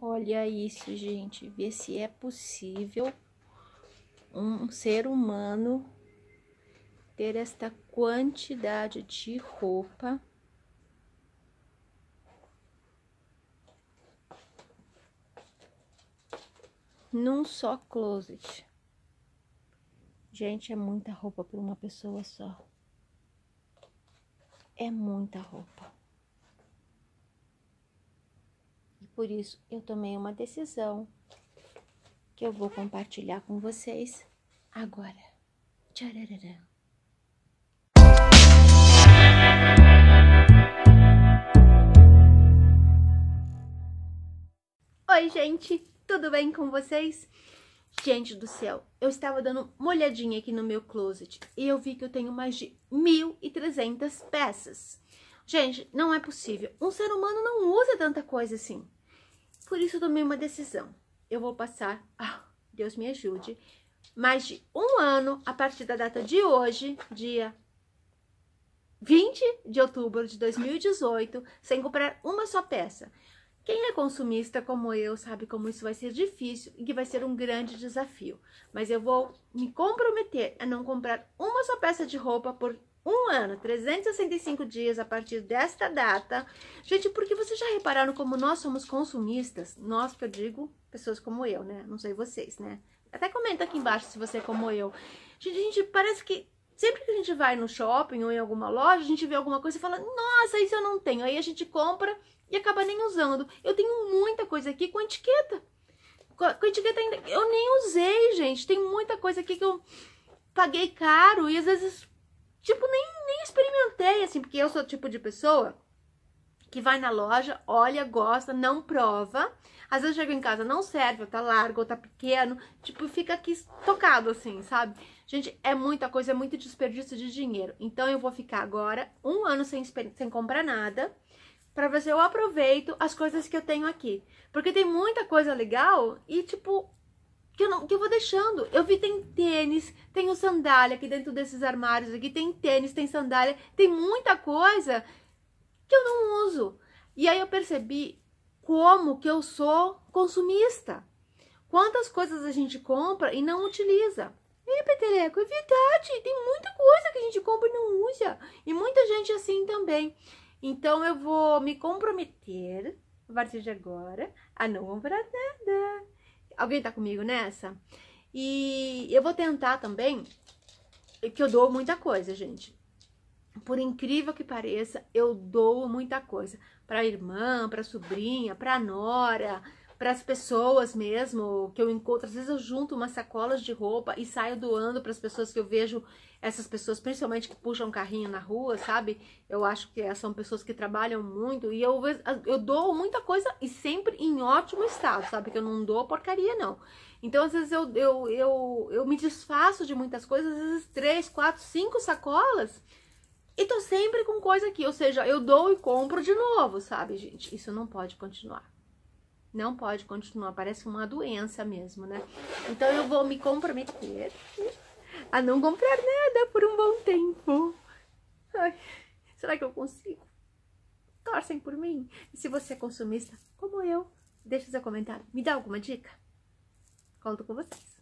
Olha isso, gente. Ver se é possível um ser humano ter esta quantidade de roupa. Num só closet. Gente, é muita roupa para uma pessoa só. É muita roupa. Por isso, eu tomei uma decisão que eu vou compartilhar com vocês agora. Tchararã. Oi, gente, tudo bem com vocês? Gente do céu, eu estava dando uma olhadinha aqui no meu closet e eu vi que eu tenho mais de 1.300 peças. Gente, não é possível. Um ser humano não usa tanta coisa assim. Por isso tomei uma decisão. Eu vou passar, ah, Deus me ajude, mais de um ano a partir da data de hoje, dia 20 de outubro de 2018, sem comprar uma só peça. Quem é consumista como eu sabe como isso vai ser difícil e que vai ser um grande desafio. Mas eu vou me comprometer a não comprar uma só peça de roupa por um ano, 365 dias a partir desta data. Gente, porque vocês já repararam como nós somos consumistas? Nós, que eu digo, pessoas como eu, né? Não sei vocês, né? Até comenta aqui embaixo se você é como eu. Gente, a gente parece que sempre que a gente vai no shopping ou em alguma loja, a gente vê alguma coisa e fala, nossa, isso eu não tenho. Aí a gente compra e acaba nem usando. Eu tenho muita coisa aqui com etiqueta. Com etiqueta ainda. Eu nem usei, gente. Tem muita coisa aqui que eu paguei caro e às vezes Tipo, nem, nem experimentei, assim, porque eu sou o tipo de pessoa que vai na loja, olha, gosta, não prova. Às vezes eu chego em casa, não serve, ou tá largo, ou tá pequeno. Tipo, fica aqui tocado, assim, sabe? Gente, é muita coisa, é muito desperdício de dinheiro. Então eu vou ficar agora um ano sem, sem comprar nada para ver se eu aproveito as coisas que eu tenho aqui. Porque tem muita coisa legal e, tipo, que eu, não, que eu vou deixando. Eu vi tem tênis, tem sandália aqui dentro desses armários aqui, tem tênis, tem sandália, tem muita coisa que eu não uso. E aí eu percebi como que eu sou consumista. Quantas coisas a gente compra e não utiliza. E Peteleco, é verdade, tem muita coisa que a gente compra e não usa. E muita gente assim também. Então eu vou me comprometer, a partir de agora, a não comprar nada. Alguém tá comigo nessa? E eu vou tentar também, que eu dou muita coisa, gente. Por incrível que pareça, eu dou muita coisa para irmã, para sobrinha, para nora, para as pessoas mesmo que eu encontro. Às vezes eu junto umas sacolas de roupa e saio doando para as pessoas que eu vejo, essas pessoas, principalmente que puxam carrinho na rua, sabe? Eu acho que são pessoas que trabalham muito e eu, eu dou muita coisa e sempre em ótimo estado, sabe? Que eu não dou porcaria, não. Então, às vezes eu, eu, eu, eu me desfaço de muitas coisas, às vezes três, quatro, cinco sacolas. E tô sempre com coisa aqui, ou seja, eu dou e compro de novo, sabe, gente? Isso não pode continuar. Não pode continuar, parece uma doença mesmo, né? Então eu vou me comprometer a não comprar nada por um bom tempo. Ai, será que eu consigo? Torcem por mim. E se você é consumista como eu, deixa seu comentário. Me dá alguma dica? Conto com vocês.